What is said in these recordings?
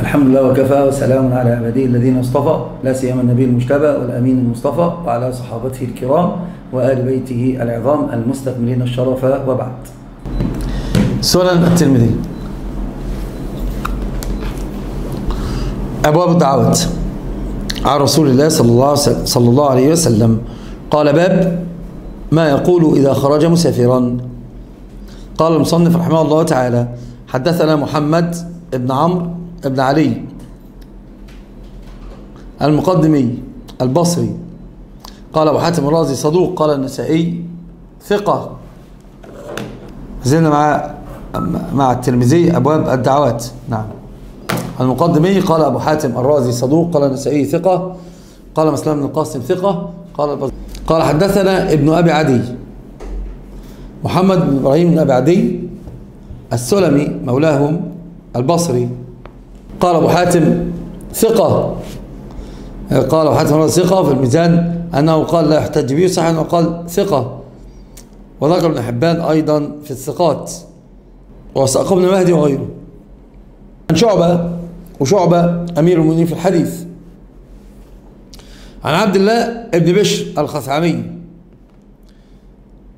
الحمد لله وكفى وسلام على عباده الذين اصطفى لا سيما النبي المجتبى والأمين المصطفى وعلى صحابته الكرام وآل بيته العظام المستكملين الشرف وبعد. سنن الترمذي. أبواب الدعوات. عن رسول الله صلى الله صلى الله عليه وسلم. قال باب ما يقول إذا خرج مسافرا. قال المصنف رحمه الله تعالى حدثنا محمد بن عمرو بن علي المقدمي البصري. قال أبو حاتم الرازي صدوق. قال النسائي ثقة. زلنا مع مع الترمذي أبواب الدعوات. نعم. المقدمي قال أبو حاتم الرازي صدوق. قال النسائي ثقة. قال مسلم بن القاسم ثقة. قال قال حدثنا ابن أبي عدي. محمد بن إبراهيم بن أبي عدي السلمي مولاهم البصري. قال أبو حاتم ثقة. قال أبو حاتم ثقة في الميزان أنه قال لا يحتج به صح أنه قال ثقة. وذكر ابن حبان أيضا في الثقات. وساق ابن مهدي وغيره. عن شعبة وشعبة أمير المؤمنين في الحديث. عن عبد الله ابن بشر الخثعمي.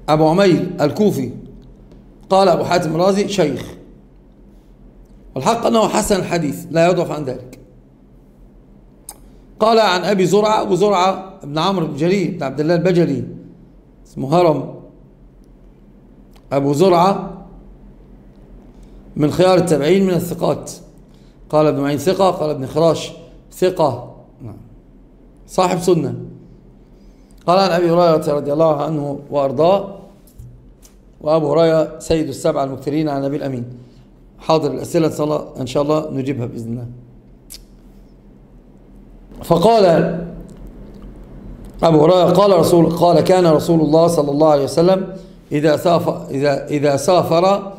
أبو عمير الكوفي. قال أبو حاتم الرازي شيخ. والحق أنه حسن الحديث لا يضعف عن ذلك. قال عن أبي زرعة أبو زرعة ابن عمرو بن جرير بن عبد الله البجلي اسمه هرم. أبو زرعة من خيار التابعين من الثقات. قال ابن معين ثقة قال ابن خراش ثقة. صاحب سنة. قال عن أبي هريرة رضي الله عنه وأرضاه وأبو هريرة سيد السبع المكثرين عن النبي الأمين. حاضر الأسئلة إن شاء الله نجيبها بإذن الله. فقال أبو هريرة قال رسول قال كان رسول الله صلى الله عليه وسلم إذا سافر إذا إذا سافر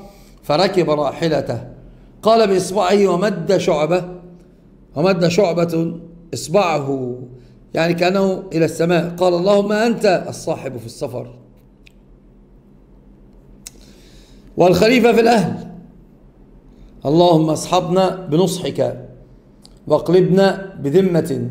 فركب راحلته. قال بإصبعه ومد شعبة ومد شعبة إصبعه يعني كأنه إلى السماء. قال اللهم أنت الصاحب في السفر. والخليفة في الأهل. اللهم اصحبنا بنصحك واقلبنا بذمة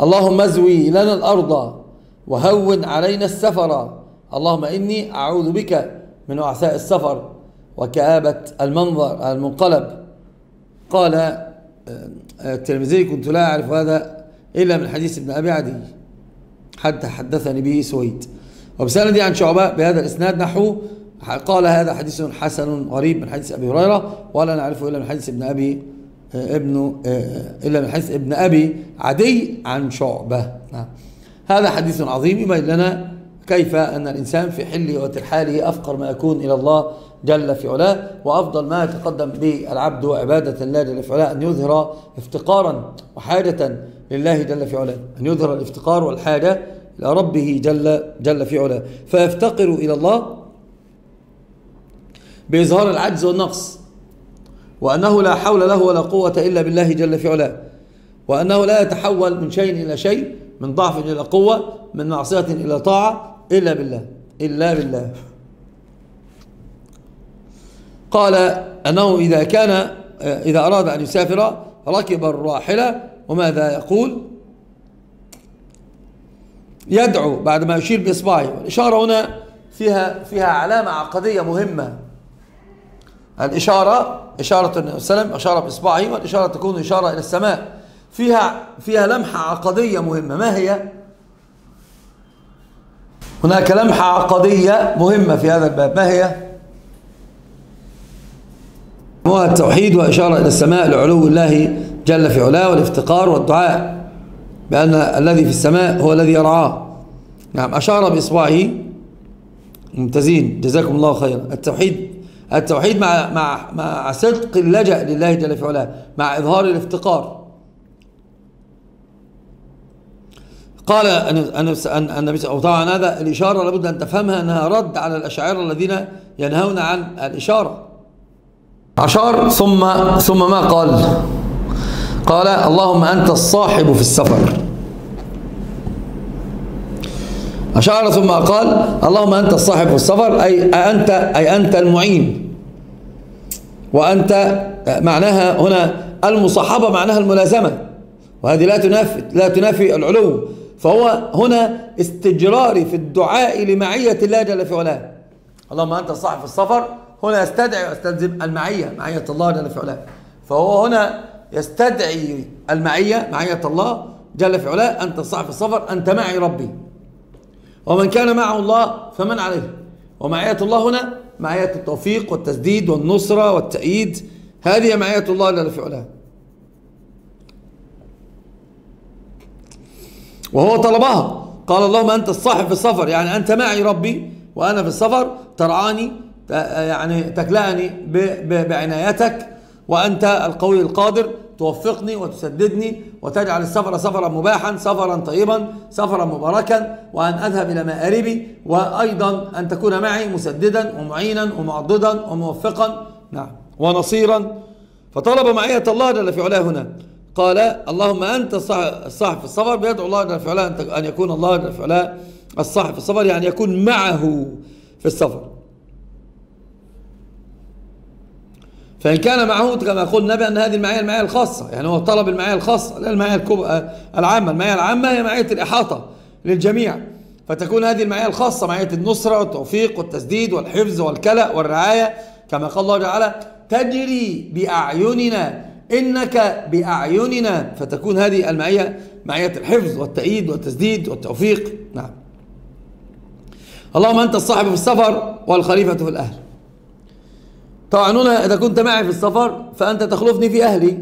اللهم ازوي لنا الأرض وهون علينا السفر. اللهم إني أعوذ بك من وعثاء السفر وكآبة المنظر المنقلب. قال الترمذي كنت لا أعرف هذا إلا من حديث ابن أبي عدي حتى حدثني به سويد. وبسندي عن شعباء بهذا الإسناد نحو قال هذا حديث حسن غريب من حديث أبي هريرة ولا نعرفه إلا من حديث ابن أبي ابن إلا من حديث ابن أبي عدي عن شعبة نعم. هذا حديث عظيم يبين لنا كيف أن الإنسان في حله وترحاله أفقر ما يكون إلى الله جل في علاه وأفضل ما يتقدم به العبد عبادة الله جل في علاه أن يظهر افتقارا وحاجة لله جل في علاه أن يظهر الافتقار والحاجة إلى ربه جل, جل في علاه فيفتقر إلى الله بإظهار العجز والنقص. وأنه لا حول له ولا قوة إلا بالله جل في علاه. وأنه لا يتحول من شيء إلى شيء من ضعف إلى قوة من معصية إلى طاعة إلا بالله إلا بالله. قال أنه إذا كان إذا أراد أن يسافر ركب الراحلة وماذا يقول؟ يدعو بعد ما يشير بإصبعه. والإشارة هنا فيها فيها علامة عقدية مهمة. الإشارة إشارة النبي صلى الله عليه وسلم أشار بإصبعه والإشارة تكون إشارة إلى السماء. فيها فيها لمحة عقدية مهمة. ما هي؟ هناك لمحة عقدية مهمة في هذا الباب. ما هي؟ التوحيد وإشارة إلى السماء لعلو الله جل في علاه والافتقار والدعاء بأن الذي في السماء هو الذي يرعاه. نعم أشار بإصبعه. ممتازين. جزاكم الله خيرا. التوحيد التوحيد مع مع مع صدق اللجأ لله جل في علاه مع إظهار الافتقار. قال النبي طبعا هذا الإشارة لابد أن تفهمها أنها رد على الأشاعرة الذين ينهون عن الإشارة. أشار ثم ثم ما قال؟ قال اللهم أنت الصاحب في السفر. أشار ثم قال اللهم أنت الصاحب في السفر أي أنت أي أنت المعين. وأنت معناها هنا المصاحبة معناها الملازمة. وهذه لا تنافي لا تنافي العلو. فهو هنا استجراري في الدعاء لمعية الله جل في علاه. اللهم أنت صاحب السفر هنا يستدعي ويستلزم المعية معية الله جل في علاه. فهو هنا يستدعي المعية معية الله جل في علاه أنت صاحب السفر أنت معي ربي. ومن كان معه الله فمن عليه. ومعية الله هنا معية التوفيق والتسديد والنصرة والتأييد. هذه معية الله جل في علاه وهو طلبها. قال اللهم أنت الصاحب في السفر. يعني أنت معي ربي وأنا في السفر. ترعاني يعني تكلأني بعنايتك. وأنت القوي القادر. توفقني وتسددني وتجعل السفر سفرا مباحا سفرا طيبا سفرا مباركا وأن أذهب إلى مآربي وأيضا أن تكون معي مسددا ومعينا ومعضدا وموفقا. نعم. ونصيرا. فطلب معية الله جل في علاه هنا. قال اللهم أنت الصاحب في السفر بيدعو الله جل في علاه أن يكون الله جل في علاه الصاحب في السفر يعني يكون معه في السفر. فإن كان معه كما يقول النبي أن هذه المعايا المعايا الخاصة يعني هو طلب المعايا الخاصة لا المعايا العامة المعايا العامة هي معاية الإحاطة للجميع. فتكون هذه المعايا الخاصة معاية النصرة والتوفيق والتسديد والحفظ والكلأ والرعاية كما قال الله تعالى تجري بأعيننا إنك بأعيننا. فتكون هذه المعية معية الحفظ والتأييد والتسديد والتوفيق. نعم. اللهم أنت الصاحب في السفر والخليفة في الأهل. طبعا هنا إذا كنت معي في السفر فأنت تخلفني في أهلي.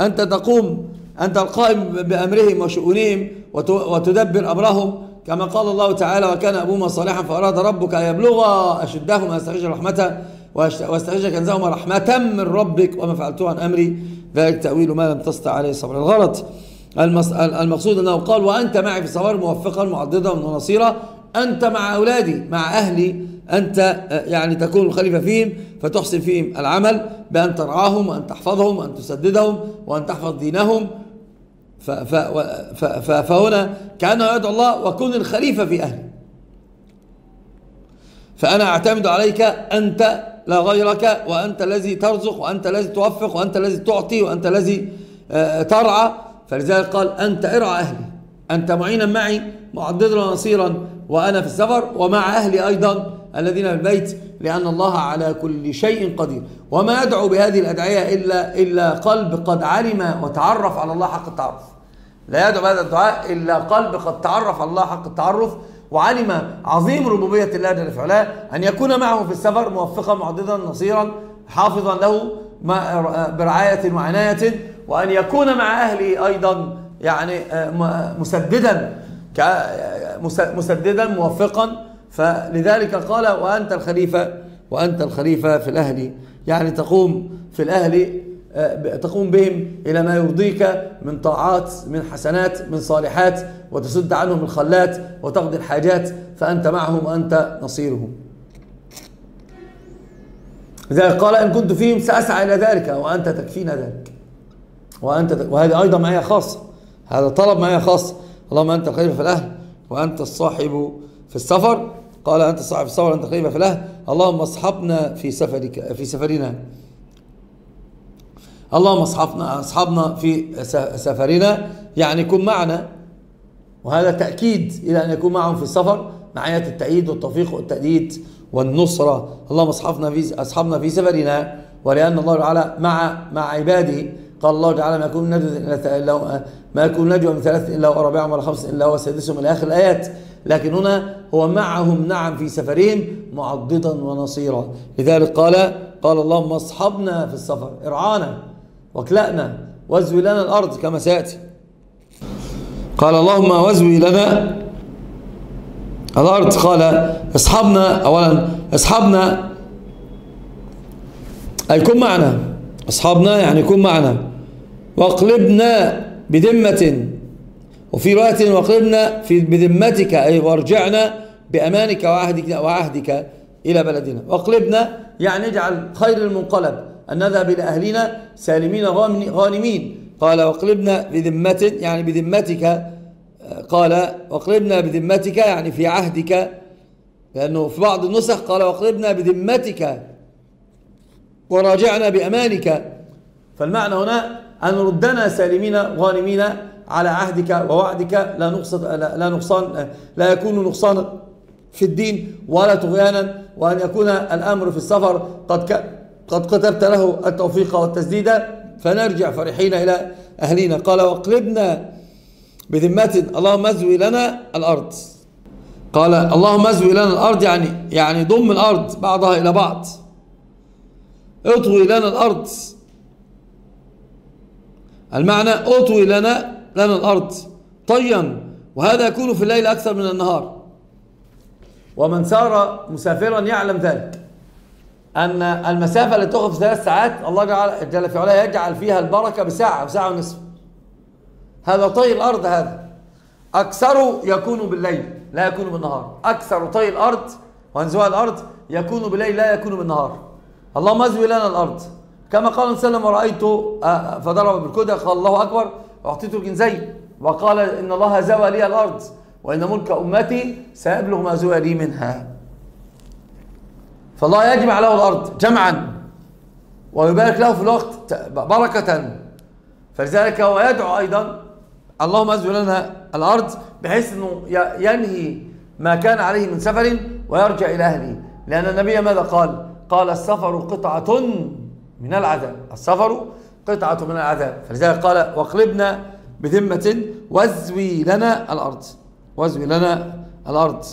أنت تقوم أنت القائم بأمرهم وشؤونهم وتدبر أمرهم. كما قال الله تعالى وكان أبوهما صالحا فأراد ربك أن يبلغ أشدهما ويستخرج رحمته واستخرج كنزهما رحمة من ربك. وما فعلته عن أمري ذلك تأويل ما لم تستطع عليه صبر الغلط. المقصود أنه قال وأنت معي في السفر موفقا معضدا ونصيرا. أنت مع أولادي مع أهلي. أنت يعني تكون الخليفة فيهم فتحسن فيهم العمل بأن ترعاهم وأن تحفظهم وأن تسددهم وأن تحفظ دينهم. فهنا كأنه يدعو الله وكن الخليفة في أهلي فأنا أعتمد عليك أنت لا غيرك وأنت الذي ترزق وأنت الذي توفق وأنت الذي تعطي وأنت الذي آه، ترعى. فلذلك قال أنت ارعى أهلي. أنت معينا معي معضدا ونصيرا وأنا في السفر ومع أهلي أيضا. الذين في البيت لأن الله على كل شيء قدير. وما يدعو بهذه الأدعية إلا, إلا قلب قد علم وتعرف على الله حق التعرف. لا يدعو بهذا الدعاء إلا قلب قد تعرف على الله حق التعرف وعلم عظيم ربوبية الله جل في علاه أن يكون معه في السفر موفقا معضدا نصيرا حافظا له برعاية وعناية وأن يكون مع أهله أيضا يعني آه، مسددا مسددا موفقا. فلذلك قال وأنت الخليفة وأنت الخليفة في الأهل. يعني تقوم في الأهل آه، تقوم بهم إلى ما يرضيك من طاعات من حسنات من صالحات وتسد عنهم الخلات وتقضي الحاجات فأنت معهم وأنت نصيرهم. لذلك قال إن كنت فيهم سأسعى إلى ذلك وأنت تكفينا ذلك. وأنت وهذه أيضا معية خاصة. هذا طلب معية خاصة. اللهم أنت الخليفة في الأهل وأنت الصاحب في السفر. قال أنت صاحب السفر أنت خليفة الأهل. اللهم اصحبنا في سفرك في سفرنا. اللهم اصحبنا اصحابنا في سفرنا. يعني كن معنا. وهذا تأكيد إلى أن يكون معهم في السفر معية التأييد والتوفيق والتأديد والنصرة. اللهم اصحبنا في اصحابنا في سفرنا. ولأن الله تعالى مع مع عباده قال الله تعالى ما يكون نجوى ما يكون نجوى من ثلاث إلا هو ولا خمس إلا هو سادسهم إلى آخر الآيات. لكن هنا هو معهم نعم في سفرهم معضدا ونصيرا. لذلك قال قال اللهم اصحبنا في السفر ارعانا واكلأنا وازوي لنا الأرض كما سيأتي. قال اللهم وازوي لنا الأرض. قال اصحبنا أولا اصحبنا أي كن معنا. أصحابنا يعني كن معنا. واقلبنا بذمة وفي رواية واقلبنا في بذمتك أي وارجعنا بأمانك وعهدك, وعهدك إلى بلدنا. واقلبنا يعني اجعل خير المنقلب أن نذهب إلى أهلنا سالمين غانمين. قال واقلبنا بذمة يعني بذمتك قال واقلبنا بذمتك يعني في عهدك. لأنه في بعض النسخ قال واقلبنا بذمتك وراجعنا بأمانك. فالمعنى هنا أن ردنا سالمين غانمين على عهدك ووعدك لا نقصد لا نقصان لا يكون نقصانا في الدين ولا طغيانا وأن يكون الأمر في السفر. قد قد كتبت له التوفيق والتسديد فنرجع فرحين إلى أهلنا قال واقلبنا بذمة اللهم ازوي لنا الأرض. قال اللهم ازوي لنا الأرض يعني يعني ضم الأرض بعضها إلى بعض. اطوي لنا الأرض. المعنى اطوي لنا لنا الأرض طيا وهذا يكون في الليل أكثر من النهار. ومن سار مسافرا يعلم ذلك. أن المسافة التي تأخذ ثلاث ساعات الله جل- جل في علاه يجعل فيها البركة بساعة بساعة ونصف. هذا طي الأرض هذا. أكثره يكون بالليل لا يكون بالنهار. أكثر طي الأرض وانزواء الأرض يكون بالليل لا يكون بالنهار. اللهم ازوي لنا الأرض. كما قال صلى الله عليه وسلم ورأيت آه، فضرب بالكدى قال الله أكبر. أعطيته الجنزين. وقال إن الله زوى لي الأرض وإن ملك أمتي سيبلغ ما زوى لي منها. فالله يجمع له الأرض جمعا ويبارك له في الوقت بركة. فلذلك هو يدعو أيضا اللهم ازوي لنا الأرض بحيث أنه ينهي ما كان عليه من سفر ويرجع إلى أهله. لأن النبي ماذا قال؟ قال السفر قطعة. من العذاب. السفر قطعة من العذاب. فلذلك قال واقلبنا بذمة وازوي لنا الأرض. وازوي لنا الأرض.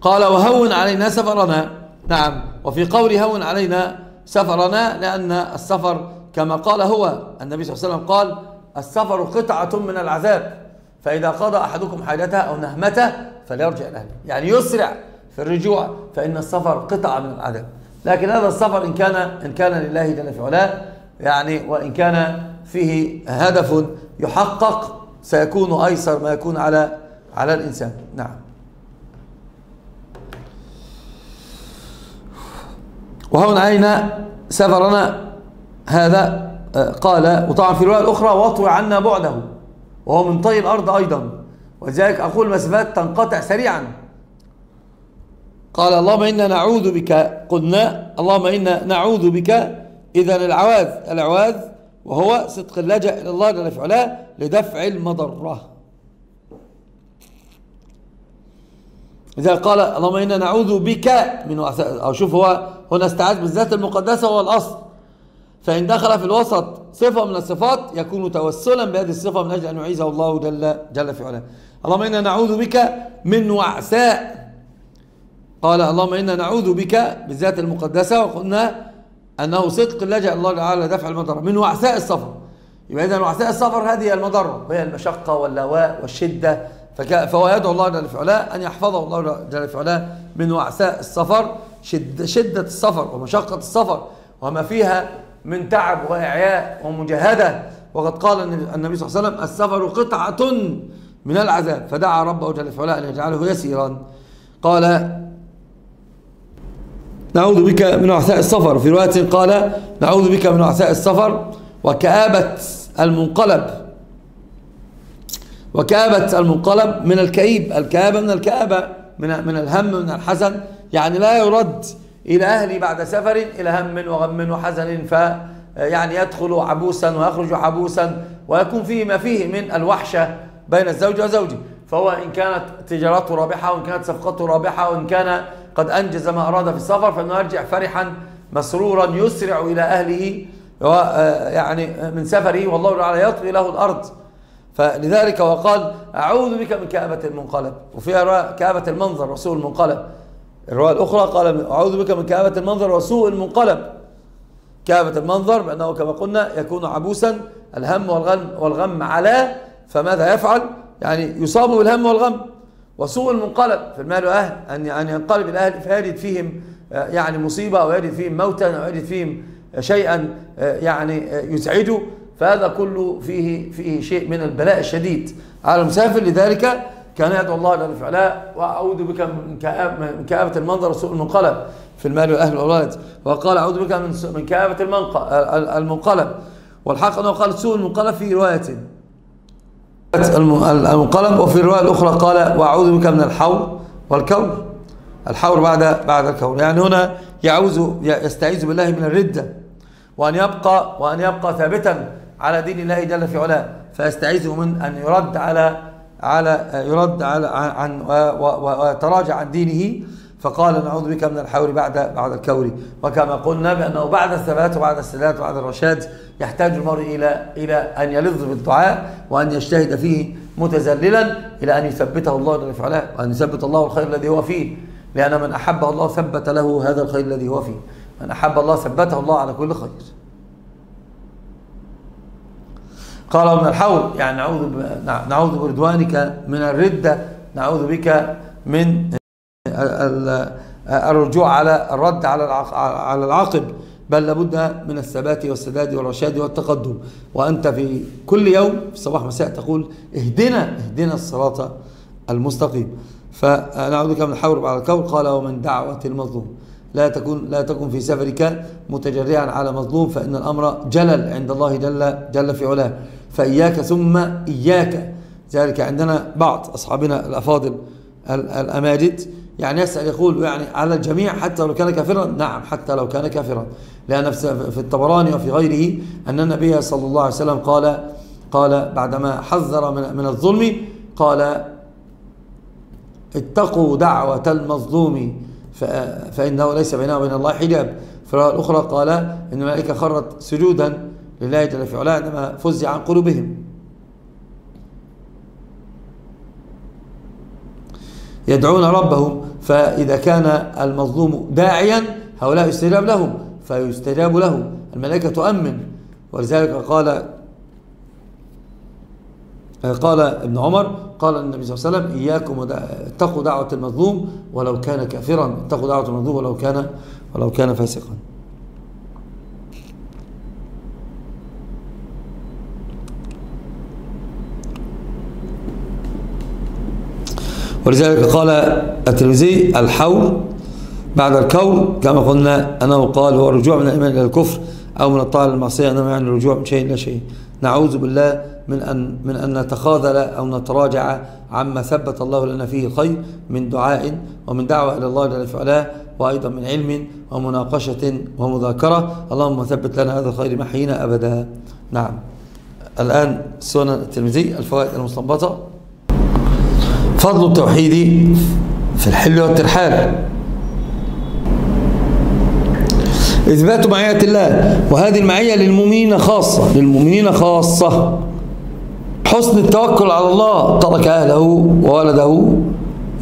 قال وهون علينا سفرنا. نعم. وفي قول هون علينا سفرنا لأن السفر كما قال هو النبي صلى الله عليه وسلم قال السفر قطعة من العذاب. فإذا قضى أحدكم حاجته أو نهمته فليرجع إلى يعني يسرع. في الرجوع فإن السفر قطعة من العذاب لكن هذا السفر إن كان إن كان لله جل في علاه يعني وإن كان فيه هدف يحقق سيكون أيسر ما يكون على على الإنسان. نعم. وهون علينا سفرنا هذا آه، قال وطبعا في الرواية الأخرى واطوي عنا بعده. وهو من طي الأرض أيضا. ولذلك أقول المسافات تنقطع سريعا. قال اللهم إنا نعوذ بك قلنا اللهم إنا نعوذ بك إذا العواذ العواذ وهو صدق اللجأ إلى الله جل في علاه لدفع المضرة. إذا قال اللهم إنا نعوذ بك من أو شوف هو هنا استعاذ بالذات المقدسة هو الأصل. فإن دخل في الوسط صفة من الصفات يكون توسلا بهذه الصفة من أجل أن يعيذه الله جل, جل في علاه. اللهم إنا نعوذ بك من وعثاء قال اللهم إنا نعوذ بك بالذات المقدسة وقلنا أنه صدق لجأ الله تعالى لدفع المضرة من وعثاء السفر يبقى إذا وعثاء السفر هذه المضرة وهي المشقة واللواء والشدة فهو يدعو الله جل في أن يحفظه الله جل في من وعثاء السفر شد شدة السفر ومشقة السفر وما فيها من تعب وإعياء ومجاهدة. وقد قال النبي صلى الله عليه وسلم السفر قطعة من العذاب فدعا ربه جل في أن يجعله يسيرا. قال نعوذ بك من وعثاء السفر. في رواية قال نعوذ بك من وعثاء السفر. وكآبة المنقلب. وكآبة المنقلب من الكئيب. الكآبة من الكآبة من من الهم من الحزن. يعني لا يرد إلى أهلي بعد سفر إلى هم وغم وحزن. ف يعني يدخل عبوسا ويخرج عبوسا ويكون فيه ما فيه من الوحشة بين الزوج وزوجه فهو إن كانت تجارته رابحة وإن كانت صفقته رابحة وإن كان قد أنجز ما أراد في السفر فإنه يرجع فرحا مسرورا يسرع إلى أهله و- يعني من سفره والله تعالى يطوي له الأرض. فلذلك وقال أعوذ بك من كآبة المنقلب. وفيها رواية كآبة المنظر وسوء المنقلب. الرواية الأخرى قال أعوذ بك من كآبة المنظر وسوء المنقلب. كآبة المنظر بأنه كما قلنا يكون عبوسا الهم والغم, والغم علاه فماذا يفعل؟ يعني يصاب بالهم والغم. وسوء المنقلب. في المال وأهل أن أن ينقلب الأهل فيجد فيهم آه، يعني مصيبة أو يجد فيهم موتا أو يجد فيهم شيئا آه، يعني آه، يزعجه فهذا كله فيه فيه شيء من البلاء الشديد. على المسافر لذلك كان يدعو الله جل في علاه وأعوذ بك من من كآبة المنظر وسوء المنقلب. في المال والاهل والاولاد وقال أعوذ بك من من كآبة المنق- المنقلب. والحق أنه قال سوء المنقلب في رواية. المنقلب وفي الرواية الأخرى قال وأعوذ بك من الحور والكور الحور بعد بعد الكور يعني هنا يعوذ يستعيذ بالله من الردة وأن يبقى وأن يبقى ثابتا على دين الله جل في علاه. فيستعيذ من أن يرد على على يرد على عن ويتراجع عن دينه. فقال نعوذ بك من الحور بعد بعد الكور وكما قلنا بأنه بعد الثبات وبعد السداد وبعد الرشاد يحتاج المرء إلى إلى أن يلظ بالدعاء وأن يجتهد فيه متزللا إلى أن يثبته الله جل في علاه وأن يثبت الله الخير الذي هو فيه. لأن من أحب الله ثبت له هذا الخير الذي هو فيه. من أحب الله ثبته الله على كل خير. قال من الحول يعني نعوذ نعوذ برضوانك من الردة نعوذ بك من الرجوع على الرد على على العاقب. بل لابد من الثبات والسداد والرشاد والتقدم. وأنت في كل يوم في صباح مساء تقول اهدنا اهدنا الصراط المستقيم. فنعوذ بك من الحور بعد الكون. قال ومن دعوة المظلوم. لا تكن لا تكن في سفرك متجرعا على مظلوم فإن الأمر جلل عند الله جل جل في علاه. فإياك ثم إياك. ذلك عندنا بعض أصحابنا الأفاضل الأماجد. يعني يسأل يقول يعني على الجميع حتى لو كان كافرا؟ نعم حتى لو كان كافرا. لأن في الطبراني وفي غيره أن النبي صلى الله عليه وسلم قال قال بعدما حذر من, من الظلم قال اتقوا دعوة المظلوم فإنه ليس بينه وبين الله حجاب. في الأخرى قال إن الملائكة خرت سجودا لله جل في علاه عندما فزع عن قلوبهم. يدعون ربهم فإذا كان المظلوم داعيا هؤلاء يستجاب لهم فيستجاب له الملائكة تؤمن. ولذلك قال قال ابن عمر قال النبي صلى الله عليه وسلم إياكم اتقوا دعوة المظلوم ولو كان كافرا اتقوا دعوة المظلوم ولو كان ولو كان فاسقا. ولذلك قال الترمذي الحول بعد الكون كما قلنا أنه قال هو الرجوع من الإيمان إلى الكفر أو من الطاعة للمعصية أنه يعني الرجوع من شيء إلى شيء. نعوذ بالله من أن, من أن نتخاذل أو نتراجع عما ثبت الله لنا فيه الخير من دعاء ومن دعوة إلى الله جل وعلا وأيضا من علم ومناقشة ومذاكرة. اللهم ثبت لنا هذا الخير محينا أبدا. نعم. الآن سنن الترمذي الفوائد المستنبطة. فضل التوحيد في الحل والترحال. إثبات معية الله وهذه المعية للمؤمنين خاصة للمؤمنين خاصة. حسن التوكل على الله ترك أهله وولده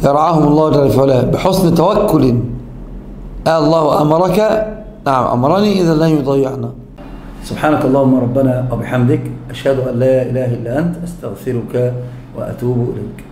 يرعاهم الله جل وعلا بحسن توكل آه الله أمرك. نعم أمرني إذا لن يضيعنا. سبحانك اللهم ربنا وبحمدك أشهد أن لا إله إلا أنت أستغفرك وأتوب إليك.